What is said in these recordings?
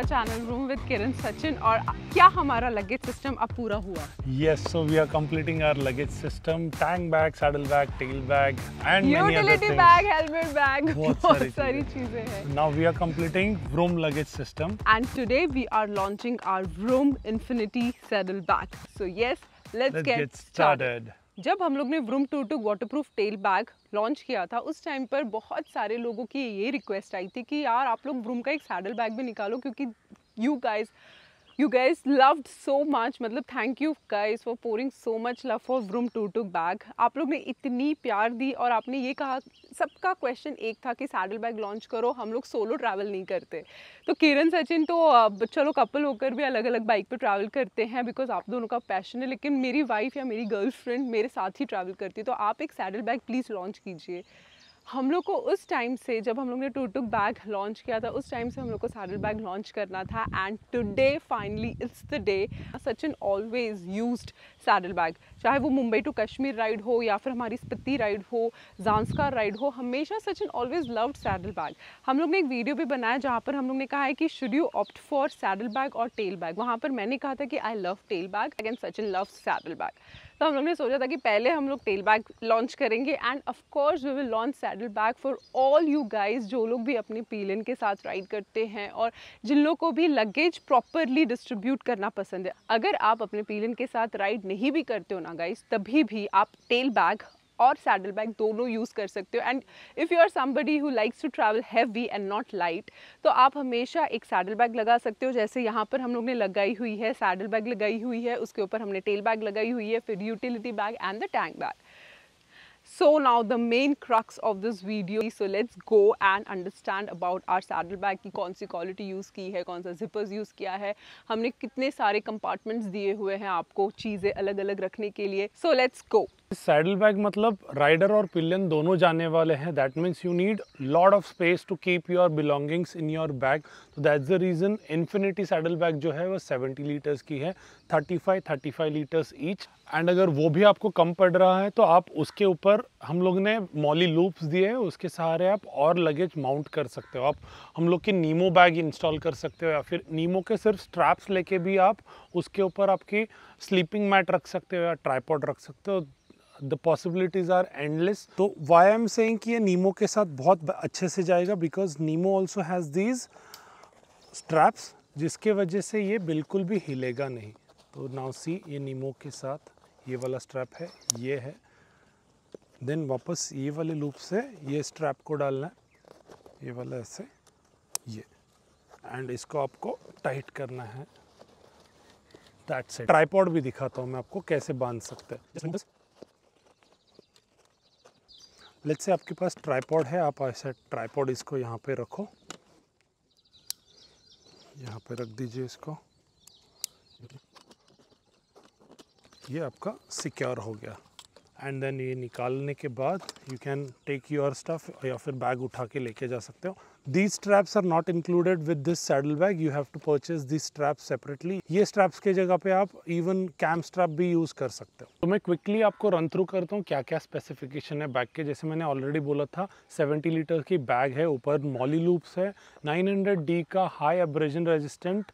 हमारा channel Vroom with Kiran Sachin और क्या हमारा लगेज सिस्टम अब पूरा हुआ? Yes so we are completing our luggage system tank bag saddle bag tail bag and utility bag helmet bag बहुत सारी चीज़ें। हैं। Now we are completing Vroom luggage system and today we are launching our Vroom infinity saddle bag so yes let's get started जब हम लोग ने Vroom two two waterproof tail bag launch किया था, उस टाइम पर बहुत सारे लोगों की ये रिक्वेस्ट आई थी कि यार आप लोग व्रूम का एक सैडल बैग भी निकालो क्योंकि you guys you guys loved so much मतलब thank you guys for pouring so much love for Vroom two two bag आप लोग ने इतनी प्यार दी और आपने ये कहा, सबका क्वेश्चन एक था कि सैडल बैग लॉन्च करो, हम लोग सोलो ट्रैवल नहीं करते। तो किरण सचिन तो चलो कपल होकर भी अलग अलग बाइक पे ट्रैवल करते हैं बिकॉज़ आप दोनों का पैशन है, लेकिन मेरी वाइफ या मेरी गर्लफ्रेंड मेरे साथ ही ट्रैवल करती है। तो आप एक सैडल बैग प्लीज़ लॉन्च कीजिए। हम लोग को उस टाइम से जब हम लोग ने टू टुक बैग लॉन्च किया था, उस टाइम से हम लोग को सैडल बैग लॉन्च करना था and today finally it's the day Sachin always used saddle bag चाहे वो मुंबई टू कश्मीर राइड हो या फिर हमारी स्पति राइड हो जानसकार राइड हो, हमेशा Sachin always loved saddle bag हम लोग ने एक वीडियो भी बनाया जहाँ पर हम लोग ने कहा है कि should you opt for saddle bag और टेल बैग वहाँ पर मैंने कहा था कि I love tail bag again Sachin love saddle bag तो हम लोग ने सोचा था कि पहले हम लोग टेल बैग लॉन्च करेंगे and of course we will launch saddle bag for all you guys जो लोग भी अपने पीलन के साथ राइड करते हैं और जिन लोगों को भी लगेज प्रॉपरली डिस्ट्रीब्यूट करना पसंद है। अगर आप अपने पीलन के साथ राइड नहीं भी करते हो ना गाइज़ तभी भी आप टेल बैग और सैडल बैग दोनों यूज़ कर सकते हो. And if you are somebody who likes to travel heavy and not light तो आप हमेशा एक सैडल बैग लगा सकते हो. जैसे यहाँ पर हम लोग ने लगाई हुई है सैडल बैग लगाई हुई है, उसके ऊपर हमने टेल बैग लगाई हुई है, फिर utility bag and the tank bag So now the main crux of this video. So let's go and understand about our saddle bag की कौन सी क्वालिटी यूज़ की है, कौन सा जिपर्स यूज़ किया है. हमने कितने सारे कंपार्टमेंट्स दिए हुए हैं आपको चीज़ें अलग अलग रखने के लिए. So let's go saddle bag मतलब राइडर और पिलियन दोनों जाने वाले हैं। That means you need lot of space to keep your belongings in your bag तो that's the reason infinity saddle bag जो है वो 70 लीटर्स की है 35 35 लीटर्स ईच एंड अगर वो भी आपको कम पड़ रहा है तो आप उसके ऊपर हम लोग ने मॉली लूप्स दिए हैं, उसके सहारे आप और लगेज माउंट कर सकते हो। आप, हम लोग के नीमो बैग इंस्टॉल कर सकते हो, या फिर नीमो के सिर्फ़ स्ट्रैप्स लेके भी आप उसके ऊपर आपकी स्लीपिंग मैट रख सकते हो या ट्राईपॉड रख सकते हो। द पॉसिबिलिटीज़ आर एंडलेस तो वाई एम सेइंग कि ये नीमो के साथ बहुत अच्छे से जाएगा because Nemo also has these straps जिसके वजह से ये बिल्कुल भी हिलेगा नहीं। तो नाउ सी ये नीमो के साथ ये वाला स्ट्रैप है, ये है। देन वापस ये वाले लूप से ये स्ट्रैप को डालना है। ये वाला ऐसे, ये। एंड इसको आपको टाइट करना है। दैट्स इट ट्राइपॉड भी दिखाता हूँ मैं आपको कैसे बाँध सकते हैं। लेट्स से आपके पास ट्राईपॉड है, आप ऐसा ट्राईपॉड इसको यहाँ पे रखो। यहाँ पे रख दीजिए इसको। ये आपका सिक्योर हो गया। एंड देन ये निकालने के बाद you can take your stuff या फिर बैग उठा के लेके जा सकते हो। These straps are not included with this saddle bag you have to purchase this straps separately ये स्ट्रैप्स के जगह पे आप इवन कैम स्ट्रैप भी यूज़ कर सकते हो। तो मैं क्विकली आपको रन थ्रू करता हूँ क्या क्या स्पेसिफिकेशन है बैग के। जैसे मैंने ऑलरेडी बोला था 70 लीटर की बैग है, ऊपर मॉली लूप्स है 900 डी का high abrasion resistant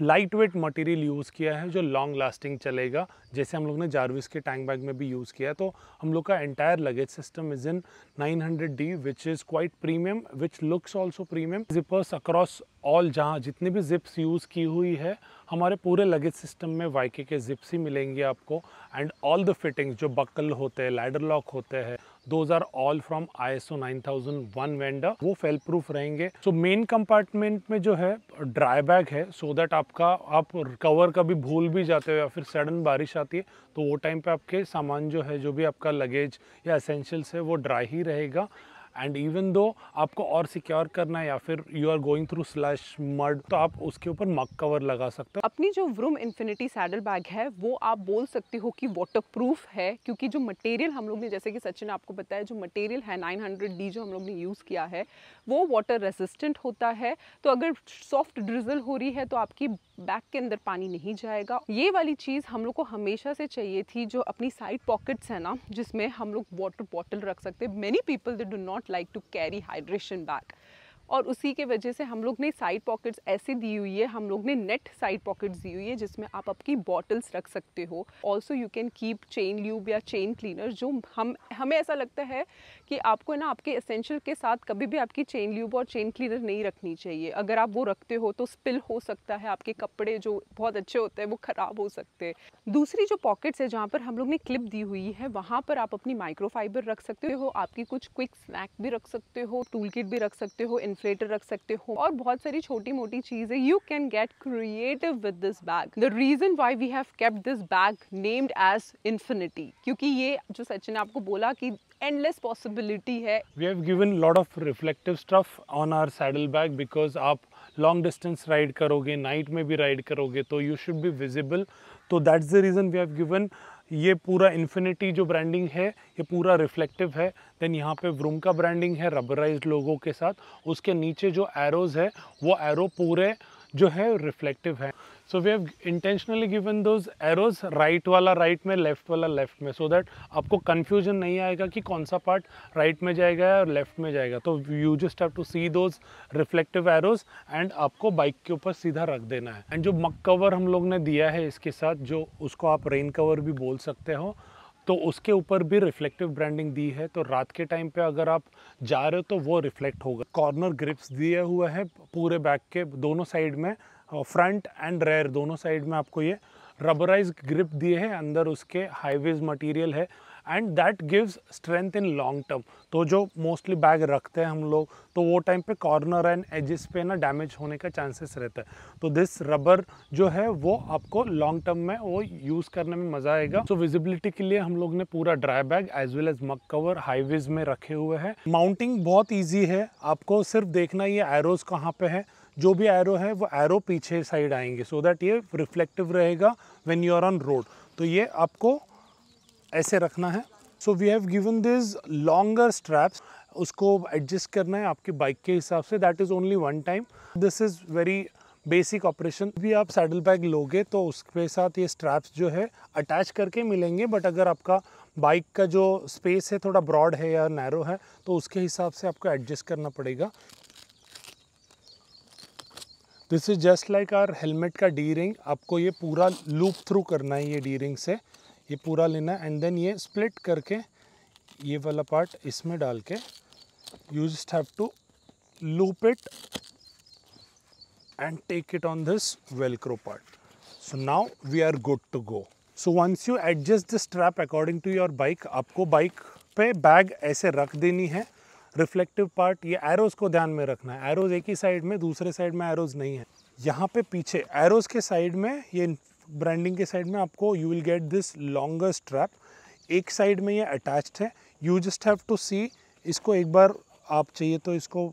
light weight material use किया है जो लॉन्ग लास्टिंग चलेगा। जैसे हम लोग ने जारविस के टैंक बैग में भी यूज़ किया है तो हम लोग का entire luggage system is in 900 D which is quite premium which looks also premium zippers across all जहाँ जितनी भी जिप्स यूज़ की हुई है, हमारे पूरे लगेज सिस्टम में वाईके के जिप्स ही मिलेंगे आपको। एंड ऑल द फिटिंग्स जो बकल होते हैं लैडर लॉक होते हैं those are all from I S O nine thousand one vendor वो फेल प्रूफ रहेंगे। सो मेन कंपार्टमेंट में जो है ड्राई बैग है सो दैट आपका, आप कवर कभी भूल भी जाते हो या फिर सडन बारिश आती है तो वो टाइम पे आपके सामान जो है, जो भी आपका लगेज या एसेंशियल्स है, वो ड्राई ही रहेगा। एंड इवन दो आपको और सिक्योर करना है या फिर you are going through slush mud तो आप उसके ऊपर मग कवर लगा सकते हो। अपनी जो व्रूम इन्फिनिटी सैडल बैग है, वो आप बोल सकते हो कि वाटरप्रूफ है, क्योंकि जो मटेरियल हम लोग ने, जैसे कि सचिन आपको बताया, जो मटेरियल है 900 डी जो हम लोग ने यूज़ किया है, वो वाटर रेसिस्टेंट होता है। तो अगर सॉफ्ट ड्रिजल हो रही है तो आपकी बैग के अंदर पानी नहीं जाएगा। ये वाली चीज़ हम लोग को हमेशा से चाहिए थी, जो अपनी साइड पॉकेट्स है ना, जिसमें हम लोग वाटर बॉटल रख सकते हैं। Many people they do not like to carry hydration bag और उसी के वजह से हम लोग ने साइड पॉकेट्स ऐसे दी हुई है, हम लोग ने नेट साइड पॉकेट्स दी हुई है, जिसमें आप आपकी बॉटल्स रख सकते हो। Also you can keep chain lube या चेन क्लीनर जो हम, हमें ऐसा लगता है कि आपको ना आपके एसेंशियल के साथ कभी भी आपकी चेन ल्यूब और चेन क्लीनर नहीं रखनी चाहिए। अगर आप वो रखते हो तो स्पिल हो सकता है, आपके कपड़े जो बहुत अच्छे होते हैं वो ख़राब हो सकते हैं। दूसरी जो पॉकेट्स है जहाँ पर हम लोग ने क्लिप दी हुई है, वहाँ पर आप अपनी माइक्रोफाइबर रख सकते हो, आपकी कुछ क्विक स्नैक भी रख सकते हो टूल किट भी रख सकते हो इन्फ्लेटर रख सकते हो। और बहुत सारी छोटी मोटी चीज़ें you can get creative with this bag the reason why we have kept this bag named as infinity क्योंकि ये जो सचिन ने आपको बोला कि endless possibility है। We have given lot of reflective stuff on our saddle bag because आप long distance ride करोगे नाइट में भी राइड करोगे तो यू शुड बी विजिबल तो that's the reason we have given ये पूरा इन्फिनिटी जो ब्रांडिंग है, ये पूरा रिफ्लेक्टिव है देन यहाँ पे व्रूम का ब्रांडिंग है रबराइज लोगों के साथ, उसके नीचे जो एरोज़ है, वो एरो पूरे जो है रिफ्लेक्टिव है. So we have intentionally given those arrows right वाला राइट में लेफ़्ट वाला लेफ़्ट में सो so दैट आपको कन्फ्यूज़न नहीं आएगा कि कौन सा पार्ट राइट में जाएगा और लेफ़्ट में जाएगा. तो you just have to see those reflective arrows and आपको बाइक के ऊपर सीधा रख देना है. एंड जो मक कवर हम लोग ने दिया है इसके साथ, जो उसको आप रेन कवर भी बोल सकते हो तो उसके ऊपर भी रिफ्लेक्टिव ब्रांडिंग दी है तो रात के टाइम पे अगर आप जा रहे हो तो वो रिफ्लेक्ट होगा। कॉर्नर ग्रिप्स दिए हुए हैं पूरे बैक के, दोनों साइड में फ्रंट एंड रेयर दोनों साइड में आपको ये रबराइज ग्रिप दिए हैं, अंदर उसके हाईवेज मटेरियल है। And that gives strength in long term तो जो मोस्टली बैग रखते हैं हम लोग तो वो टाइम पे कॉर्नर एंड एजिस पे ना डैमेज होने का चांसेस रहता है। तो दिस रबर जो है वो आपको लॉन्ग टर्म में वो यूज़ करने में मज़ा आएगा। सो so, विजिबिलिटी के लिए हम लोग ने पूरा dry bag as well as muck cover highways में रखे हुए हैं। माउंटिंग बहुत ईजी है। आपको सिर्फ़ देखना ये एरोज कहाँ पे है। जो भी एरो है वो एरो पीछे साइड आएँगे। सो so दैट ये रिफ्लेक्टिव रहेगा when you are on road तो ये आपको ऐसे रखना है। So we have given this longer straps उसको एडजस्ट करना है आपकी बाइक के हिसाब से। That is only one time this is very basic operation भी आप सैडल बैग लोगे तो उसके साथ ये स्ट्रैप्स जो है अटैच करके मिलेंगे। बट अगर आपका बाइक का जो स्पेस है थोड़ा ब्रॉड है या नैरो है तो उसके हिसाब से आपको एडजस्ट करना पड़ेगा। This is just like our helmet का डी रिंग आपको ये पूरा लूप थ्रू करना है ये डी रिंग से। ये पूरा लेना है। एंड देन ये स्प्लिट करके ये वाला पार्ट इसमें डाल के you just have to loop it and take it on this velcro part so now we are good to go so once you adjust the strap according to your bike आपको bike पे bag ऐसे रख देनी है। Reflective part ये arrows को ध्यान में रखना है। एरोज एक ही साइड में, दूसरे साइड में एरोज नहीं है। यहाँ पे पीछे एरोज के साइड में ये ब्रांडिंग के साइड में आपको you will get this longer strap एक साइड में ये अटैच्ड है. You just have to see इसको एक बार आप चाहिए तो इसको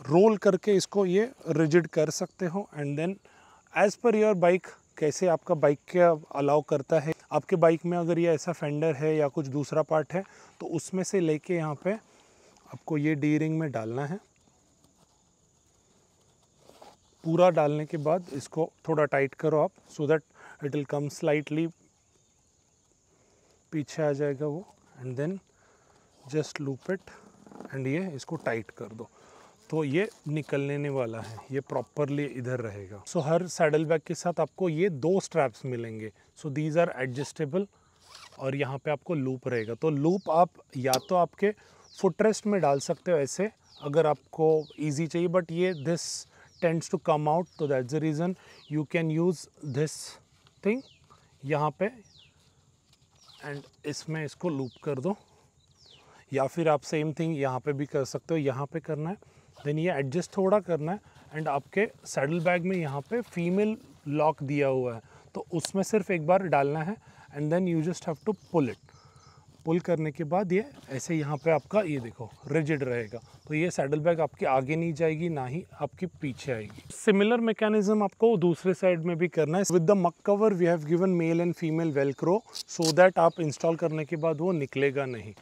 रोल करके इसको ये रिजिड कर सकते हो. And then as per your bike कैसे आपका बाइक क्या अलाउ करता है? आपके बाइक में अगर ये ऐसा फेंडर है या कुछ दूसरा पार्ट है तो उसमें से लेके यहाँ पे आपको ये डी रिंग में डालना है. पूरा डालने के बाद इसको थोड़ा टाइट करो आप so that it will come slightly पीछे आ जाएगा वो and then just loop it and ये इसको टाइट कर दो। तो ये निकलने वाला है ये प्रॉपरली इधर रहेगा। सो so, हर सैडल बैग के साथ आपको ये दो स्ट्रैप्स मिलेंगे। सो दीज आर एडजस्टेबल और यहाँ पे आपको लूप रहेगा। तो लूप आप या तो आपके फुटरेस्ट में डाल सकते हो ऐसे अगर आपको इजी चाहिए बट ये this tends to come out तो that's the reason you can use this thing यहाँ पे एंड इसमें इसको लूप कर दो, या फिर आप सेम थिंग यहाँ पे भी कर सकते हो, यहाँ पे करना है। देन ये एडजस्ट थोड़ा करना है एंड आपके सैडल बैग में यहाँ पे फीमेल लॉक दिया हुआ है तो उसमें सिर्फ़ एक बार डालना है and then you just have to pull it pull करने के बाद ये ऐसे यहाँ पे आपका, ये देखो रिजिड रहेगा। तो ये सैडल बैग आपके आगे नहीं जाएगी, ना ही आपके पीछे आएगी। सिमिलर मैकेनिज्म आपको दूसरे साइड में भी करना है। With the muck cover we have given male and female velcro so that आप इंस्टॉल करने के बाद वो निकलेगा नहीं।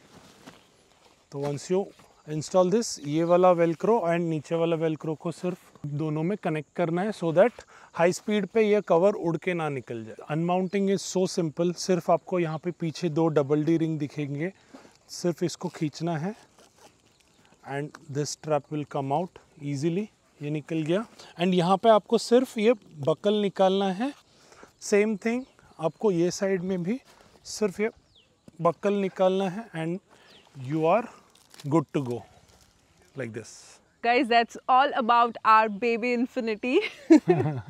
तो वंस यू इंस्टॉल दिस ये वाला वेलक्रो एंड नीचे वाला वेलक्रो को सिर्फ़ दोनों में कनेक्ट करना है सो दैट हाई स्पीड पे ये कवर उड़ के ना निकल जाए। अनमाउंटिंग इज़ सो सिंपल सिर्फ़ आपको यहाँ पे पीछे दो डबल डी रिंग दिखेंगे। सिर्फ़ इसको खींचना है and this strap will come out easily ये निकल गया। एंड यहाँ पे आपको सिर्फ़ ये बकल निकालना है। सेम थिंग आपको ये साइड में भी सिर्फ़ ये बकल निकालना है and you are good to go like this guys that's all about our baby infinity.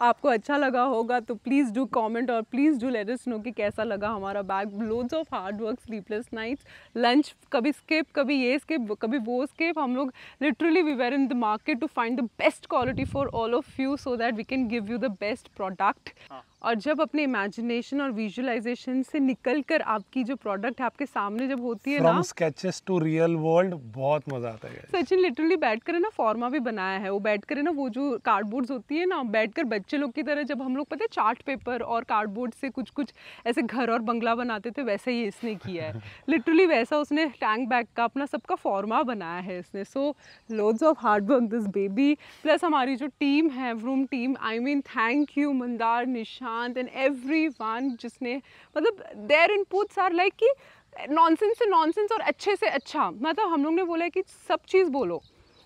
आपको अच्छा लगा होगा तो प्लीज़ डू कमेंट और please do let us know कि कैसा लगा हमारा bag loads of hard work sleepless nights lunch कभी स्किप कभी ये स्किप कभी वो स्किप हम लोग literally we were in the market to find the best quality for all of you so that we can give you the best product और जब अपने इमेजिनेशन और विजुअलाइजेशन से निकल कर आपकी जो प्रोडक्ट है आपके सामने जब होती है ना स्केचेस टू रियल वर्ल्ड बहुत मज़ा आता है सचिन लिटरली बैठ कर ना फॉर्मा भी बनाया है। वो बैठ कर ना वो जो कार्डबोर्ड्स होती है ना बैठ कर बच्चे लोग की तरह जब हम लोग पता है चार्ट पेपर और कार्डबोर्ड से कुछ कुछ ऐसे घर और बंगला बनाते थे वैसा ही इसने किया है। लिटरली वैसा उसने टैंक बैग का अपना सबका फॉर्मा बनाया है इसने। So loads of hard work this baby plus हमारी जो टीम है Vroom team I mean thank you Mandar Nisha Prashant and everyone जिसने मतलब देर इनपुट्स आर लाइक कि नॉनसेंस से नॉनसेंस और अच्छे से अच्छा। मतलब हम लोग ने बोला है कि सब चीज़ बोलो।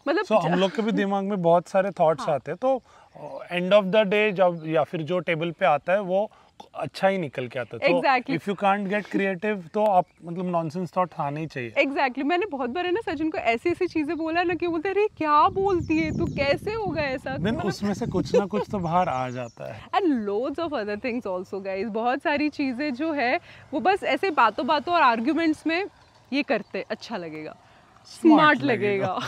मतलब so, हम लोग के भी दिमाग में बहुत सारे थॉट्स हाँ. आते हैं। तो एंड ऑफ़ द डे जब या फिर जो टेबल पे आता है वो अच्छा ही निकल के आता exactly. If you can't get creative तो आप मतलब नॉनसेंस थॉट आने ही चाहिए। Exactly exactly. मैंने बहुत बार है ना सचिन को ऐसी ऐसी चीज़ें बोला ना कि बोलते अरे क्या बोलती है? तू कैसे होगा ऐसा? तो उसमें से कुछ ना कुछ तो बाहर आ जाता है। And loads of other things also guys बहुत सारी चीज़ें जो है वो बस ऐसे बातों बातों और आर्ग्यूमेंट्स में ये करते अच्छा लगेगा। स्मार्ट लगेगा।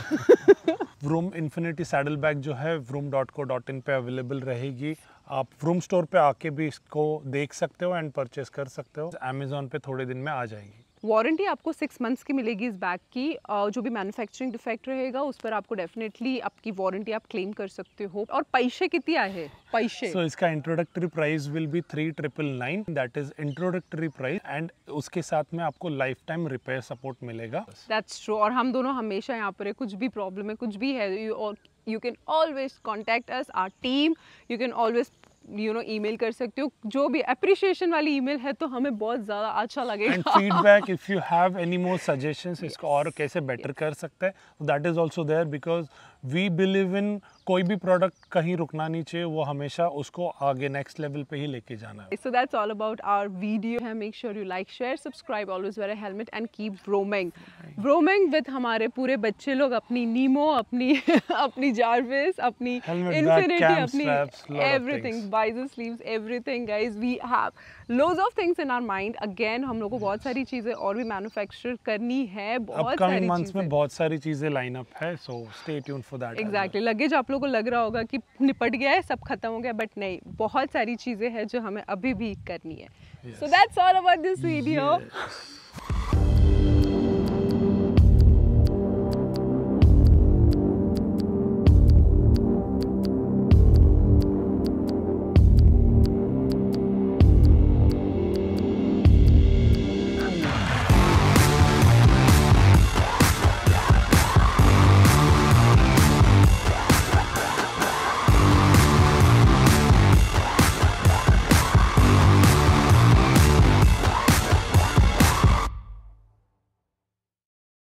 व्रूम इन्फिनिटी सैडल बैग जो है Vroom dot co dot in पे अवेलेबल रहेगी। आप व्रूम स्टोर पे आके भी इसको देख सकते हो एंड परचेज कर सकते हो। अमेजोन पे थोड़े दिन में आ जाएगी। वारंटी आपको सिक्स मंथ्स की मिलेगी इस बैग की। जो भी मैन्युफैक्चरिंग डिफेक्ट रहेगा उस पर आपको डेफिनेटली आपकी वारंटी आप क्लेम कर सकते हो। और पैसे कितनी आए हैं? पैसे। सो so, इसका introductory price will be three triple nine that is introductory price and उसके साथ में आपको लाइफ टाइम रिपेयर सपोर्ट मिलेगा। दैट्स ट्रू और हम दोनों हमेशा यहाँ पर है। कुछ भी प्रॉब्लम है कुछ भी है और you can always contact us our team you can always you know email कर सकते हो। जो भी अप्रिशिएशन वाली ईमेल है तो हमें बहुत ज़्यादा अच्छा लगेगा। And feedback if you have any more suggestions इसको और कैसे बेटर yes. कर सकते हैं that is also there because we believe in कोई भी प्रोडक्ट कहीं रुकना नहीं चाहिए वो हमेशा उसको आगे नेक्स्ट लेवल पे ही लेके जाना है। So that's all about our video है। Make sure you like share subscribe always wear helmet and keep roaming roaming with हमारे पूरे बच्चे लोग अपनी नीमो अपनी अपनी जारविस अपनी इन्फिनिटी अपनी everything visor sleeves everything guys we have lots of things in our mind again हम लोग को बहुत सारी चीज़ें और भी मैन्युफैक्चर करनी है बहुत सारी मंथ्स में बहुत सारी चीज़ें लाइन अप है so stay tuned for that exactly luggage आप लोगों को लग रहा होगा कि निपट गया है सब खत्म हो गया बट नहीं बहुत सारी चीज़ें हैं जो हमें अभी भी करनी है। So that's all about this video